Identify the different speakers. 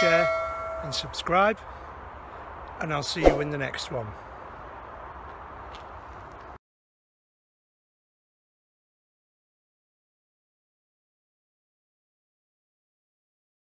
Speaker 1: share and subscribe and I'll see you in the next one.